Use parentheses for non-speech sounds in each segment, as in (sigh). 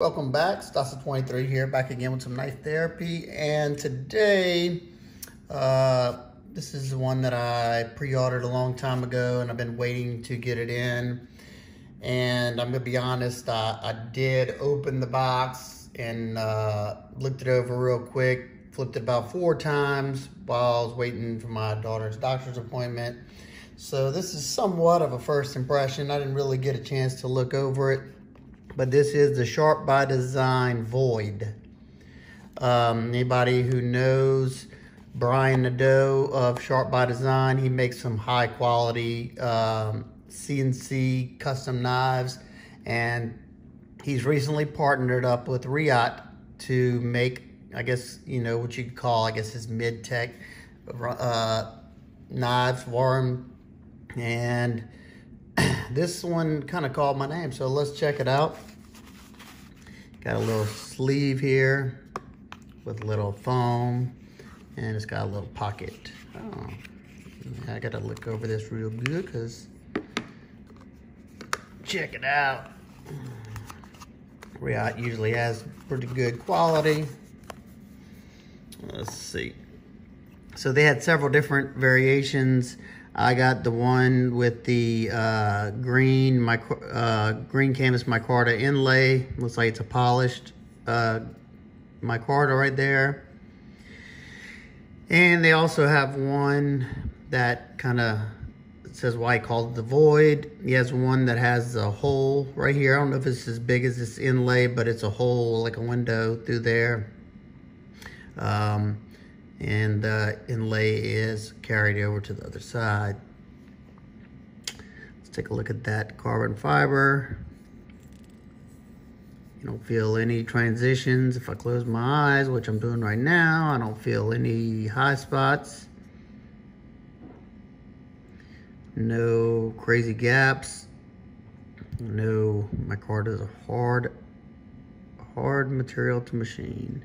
Welcome back, Stassa23 here, back again with some knife therapy. And today, uh, this is one that I pre-ordered a long time ago and I've been waiting to get it in. And I'm gonna be honest, I, I did open the box and uh, looked it over real quick, flipped it about four times while I was waiting for my daughter's doctor's appointment. So this is somewhat of a first impression. I didn't really get a chance to look over it but this is the Sharp by Design Void. Um, anybody who knows Brian Nadeau of Sharp by Design, he makes some high quality um, CNC custom knives and he's recently partnered up with Reate to make, I guess, you know, what you'd call, I guess, his mid-tech uh, knives, him. and (clears throat) this one kind of called my name, so let's check it out. Got a little sleeve here with a little foam, and it's got a little pocket. Oh, I gotta look over this real good, because check it out. Reate usually has pretty good quality. Let's see. So they had several different variations. I got the one with the uh, green uh, green canvas micarta inlay. Looks like it's a polished uh, micarta right there. And they also have one that kind of says why called the void. He has one that has a hole right here. I don't know if it's as big as this inlay, but it's a hole like a window through there. Um, and uh, inlay is carried over to the other side. Let's take a look at that carbon fiber. You don't feel any transitions. If I close my eyes, which I'm doing right now, I don't feel any high spots. No crazy gaps. No, micarta is a hard, hard material to machine.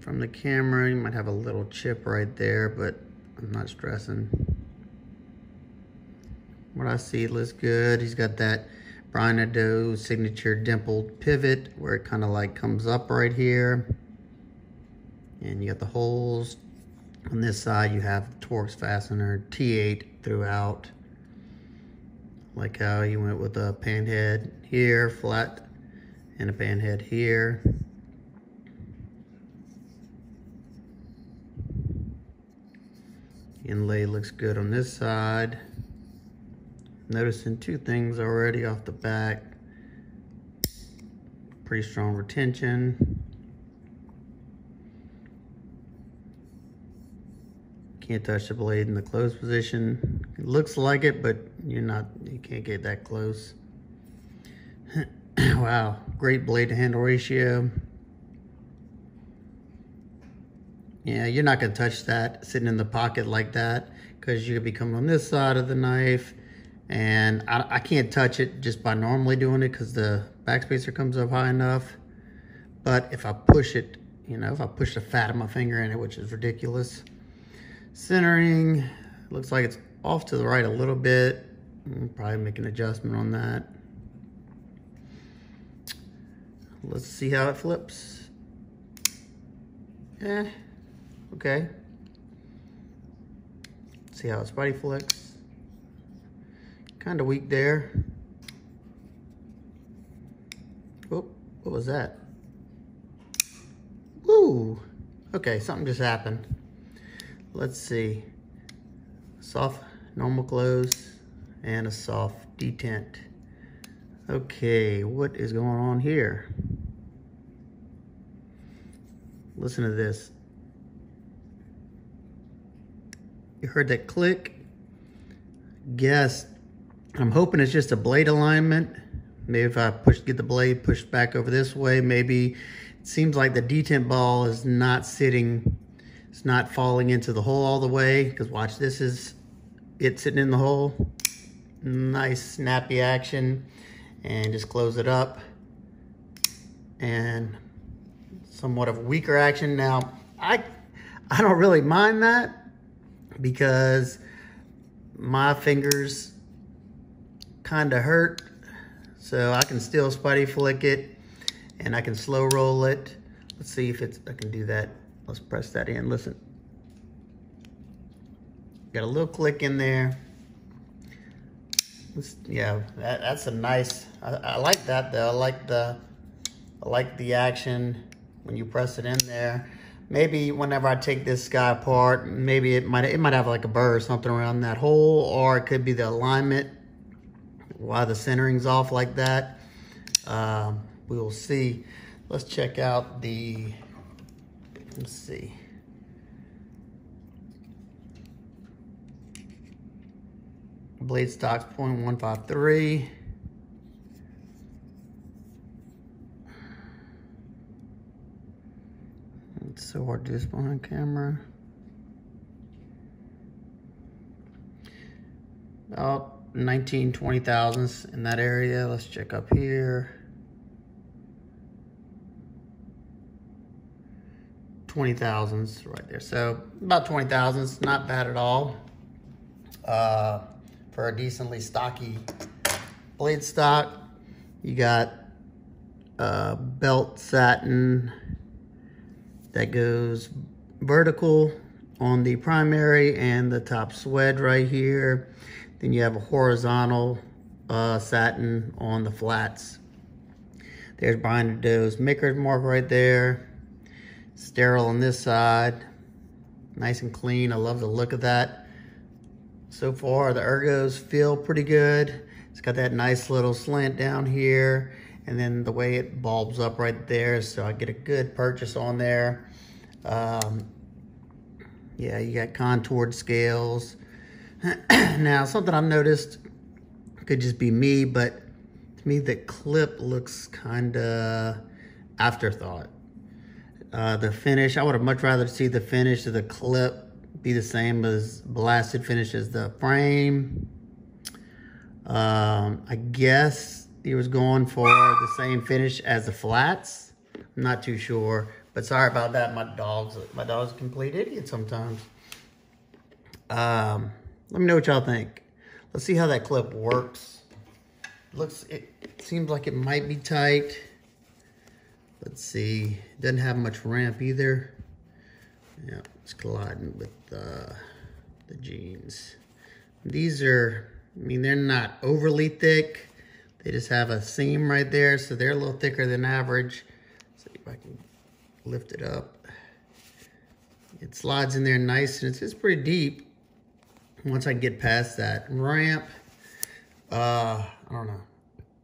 From the camera. You might have a little chip right there, but I'm not stressing. What I see looks good. He's got that Brian Nadeau signature dimpled pivot where it kind of like comes up right here. And you got the holes. On this side, you have the Torx fastener T8 throughout. Like how you went with a pan head here, flat, and a pan head here. Inlay looks good on this side. Noticing two things already off the back. Pretty strong retention. Can't touch the blade in the closed position. It looks like it, but you're not, you can't get that close. (clears throat) wow, great blade to handle ratio. Yeah, you're not gonna touch that sitting in the pocket like that because you're gonna be coming on this side of the knife and I, I can't touch it just by normally doing it because the backspacer comes up high enough. But if I push it, you know, if I push the fat of my finger in it, which is ridiculous. Centering, looks like it's off to the right a little bit. I'll probably make an adjustment on that. Let's see how it flips. Eh, Okay. See how its body flicks. Kind of weak there. Oh, what was that? Woo! Okay, something just happened. Let's see. Soft normal close and a soft detent. Okay, what is going on here? Listen to this. You heard that click. Guess, I'm hoping it's just a blade alignment. Maybe if I push, get the blade pushed back over this way, maybe it seems like the detent ball is not sitting, it's not falling into the hole all the way. Because watch, this is it sitting in the hole. Nice snappy action. And just close it up. And somewhat of weaker action. Now, I, I don't really mind that because my fingers kind of hurt. So I can still spydie flick it and I can slow roll it. Let's see if it's, I can do that. Let's press that in, listen. Got a little click in there. Let's, yeah, that, that's a nice, I, I like that though. I like the, I like the action when you press it in there. Maybe whenever I take this guy apart, maybe it might it might have like a burr or something around that hole, or it could be the alignment, why the centering's off like that. Um, we will see. Let's check out the, let's see. Blade stocks 0.153. It's so hard to this behind camera. About 19, 20 thousandths in that area. Let's check up here. 20 thousandths right there. So about 20 thousandths, not bad at all. Uh, for a decently stocky blade stock. You got uh, belt satin that goes vertical on the primary and the top swedge right here. Then you have a horizontal uh, satin on the flats. There's Brian Doe's Maker's mark right there. Sterile on this side. Nice and clean. I love the look of that. So far, the ergos feel pretty good. It's got that nice little slant down here and then the way it bulbs up right there so I get a good purchase on there. Um, yeah you got contoured scales. (clears throat) Now something I've noticed could just be me but to me the clip looks kind of afterthought. Uh, the finish I would have much rather see the finish of the clip be the same as blasted finish as the frame. Um, I guess he was going for the same finish as the flats. I'm not too sure, but sorry about that. My dog's my dog's a complete idiot sometimes. Um, let me know what y'all think. Let's see how that clip works. Looks, it, it seems like it might be tight. Let's see. Doesn't have much ramp either. Yeah, it's colliding with uh, the jeans. These are, I mean, they're not overly thick they just have a seam right there, so they're a little thicker than average. See if I can lift it up. It slides in there nice, and it's, it's pretty deep once I get past that ramp. Uh, I don't know.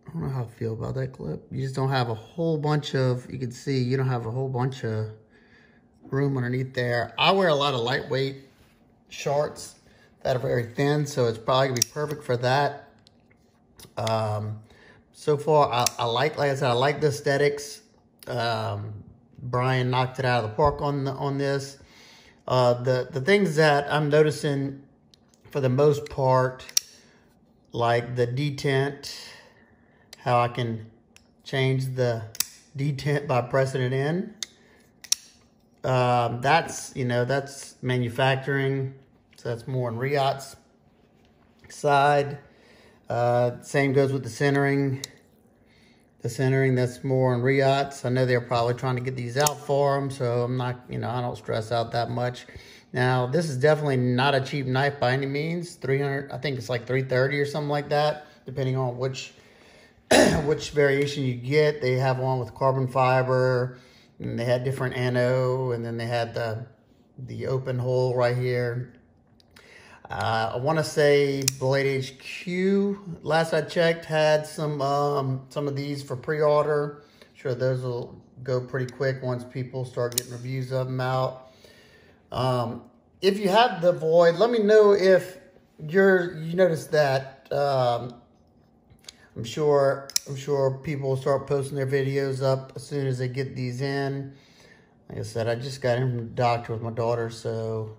I don't know how I feel about that clip. You just don't have a whole bunch of, you can see, you don't have a whole bunch of room underneath there. I wear a lot of lightweight shorts that are very thin, so it's probably gonna be perfect for that. Um, so far, I, I, like, like I said, I like the aesthetics. Um, Brian knocked it out of the park on the, on this. Uh, the the things that I'm noticing, for the most part, like the detent, how I can change the detent by pressing it in. Um, that's you know that's manufacturing, so that's more on Reate's side. Uh, same goes with the centering. The centering, that's more in Reate's. I know they're probably trying to get these out for them, so I'm not, you know, I don't stress out that much. Now, this is definitely not a cheap knife by any means. 300, I think it's like 330 or something like that, depending on which (clears throat) which variation you get. They have one with carbon fiber, and they had different ano, and then they had the the open hole right here. Uh, I want to say Blade HQ, last I checked, had some um, some of these for pre-order. Sure, those will go pretty quick once people start getting reviews of them out. Um, if you have the Void, let me know if you're you noticed that. Um, I'm sure I'm sure people will start posting their videos up as soon as they get these in. Like I said, I just got in from the doctor with my daughter, so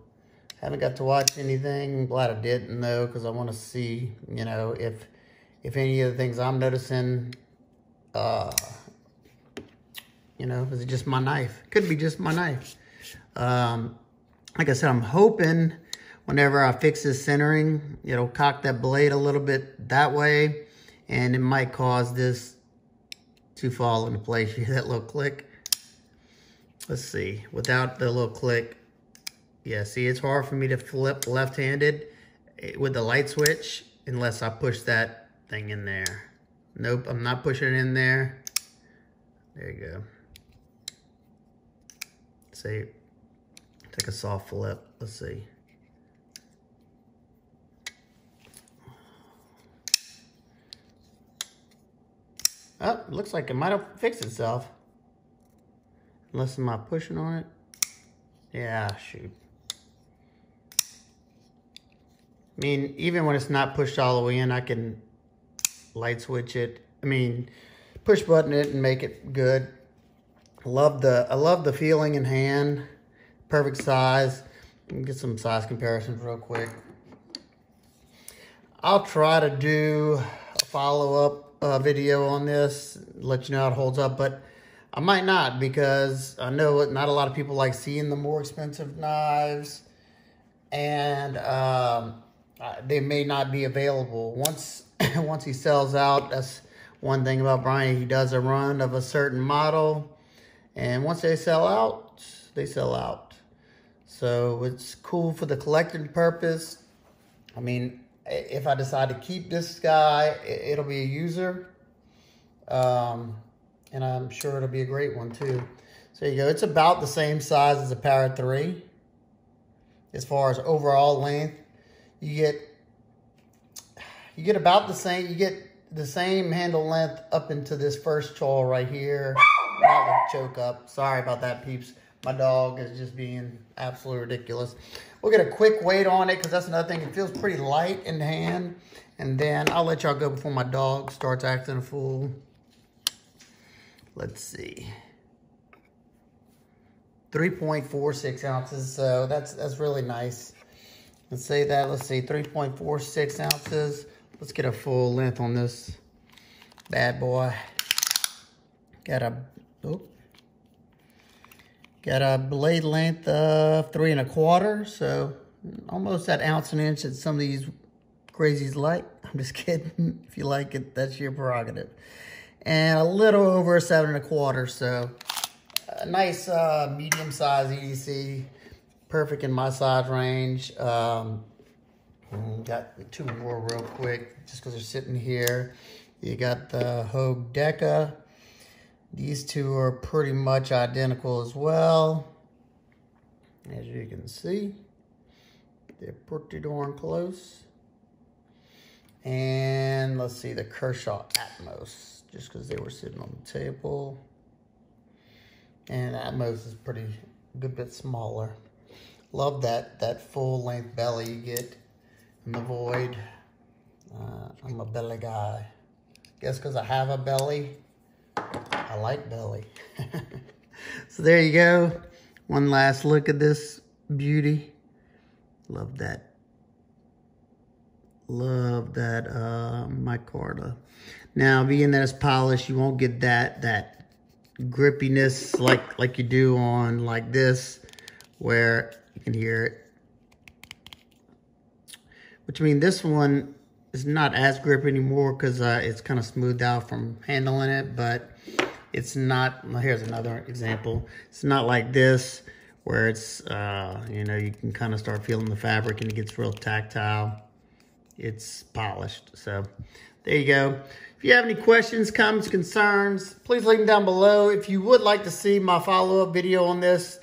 haven't got to watch anything. glad I didn't though, because I want to see, you know, if if any of the things I'm noticing, uh, you know, is it just my knife? Could be just my knife. Um, like I said, I'm hoping whenever I fix this centering, it'll cock that blade a little bit that way. And it might cause this to fall into place. You (laughs) hear that little click? Let's see, without the little click, yeah, see, it's hard for me to flip left-handed eh, with the light switch unless I push that thing in there. Nope, I'm not pushing it in there. There you go. See, take a soft flip. Let's see. Oh, looks like it might have fixed itself. Unless I'm not pushing on it. Yeah, shoot. I mean, even when it's not pushed all the way in, I can light switch it. I mean, push button it and make it good. Love the I love the feeling in hand. Perfect size. Get some size comparisons real quick. I'll try to do a follow-up uh, video on this, let you know how it holds up, but I might not because I know not a lot of people like seeing the more expensive knives and um, uh, they may not be available. Once (coughs) once he sells out, that's one thing about Brian. He does a run of a certain model and once they sell out, they sell out. So it's cool for the collecting purpose. I mean, if I decide to keep this guy, it'll be a user. Um, and I'm sure it'll be a great one too. So you go. It's about the same size as a Para 3. As far as overall length, you get you get about the same. You get the same handle length up into this first chaw right here. Choke up. Sorry about that, peeps. My dog is just being absolutely ridiculous. We'll get a quick weight on it because that's another thing. It feels pretty light in the hand. And then I'll let y'all go before my dog starts acting a fool. Let's see. 3.46 ounces, so that's that's really nice. Let's say that, let's see, 3.46 ounces. Let's get a full length on this bad boy. Got a, oh, got a blade length of three and a quarter, so almost that ounce and inch that some of these crazies like. (laughs) I'm just kidding. If you like it, that's your prerogative. And a little over a seven and a quarter, so a nice uh, medium size EDC perfect in my size range. Um, got two more real quick, just because they're sitting here. You got the Hogue Deca. These two are pretty much identical as well. As you can see, they're pretty darn close. And let's see, the Kershaw Atmos, just because they were sitting on the table. And Atmos is pretty, good bit smaller. Love that, that full length belly you get in the Void. Uh, I'm a belly guy. Guess because I have a belly, I like belly. (laughs) so there you go. One last look at this beauty. Love that. Love that uh, micarta. Now, being that it's polished, you won't get that that grippiness like like you do on like this, where can hear it. Which I mean, this one is not as grip anymore because uh, it's kind of smoothed out from handling it, but it's not, well, here's another example. It's not like this where it's, uh, you know, you can kind of start feeling the fabric and it gets real tactile. It's polished. So there you go. If you have any questions, comments, concerns, please leave them down below. If you would like to see my follow-up video on this,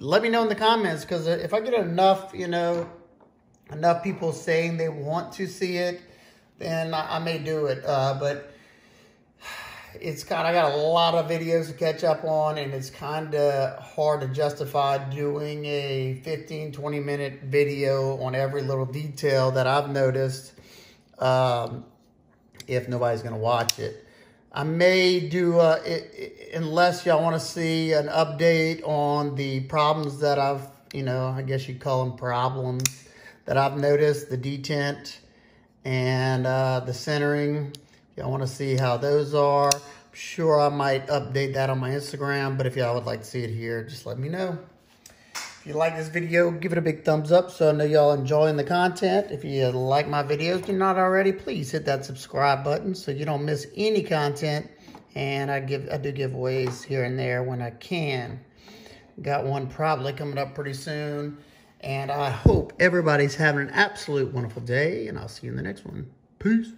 let me know in the comments because if I get enough, you know, enough people saying they want to see it, then I, I may do it. Uh, but it's kind I got a lot of videos to catch up on and it's kind of hard to justify doing a 15, 20 minute video on every little detail that I've noticed um, if nobody's going to watch it. I may do, uh, it, it, unless y'all want to see an update on the problems that I've, you know, I guess you'd call them problems that I've noticed, the detent and uh, the centering. Y'all want to see how those are. I'm sure I might update that on my Instagram, but if y'all would like to see it here, just let me know. If you like this video, give it a big thumbs up so I know y'all enjoying the content. If you like my videos, you're not already, please hit that subscribe button so you don't miss any content. And I give I do giveaways here and there when I can. Got one probably coming up pretty soon. And I hope everybody's having an absolute wonderful day. And I'll see you in the next one. Peace.